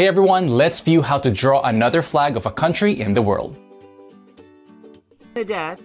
Hey everyone, let's view how to draw another flag of a country in the world. Dad,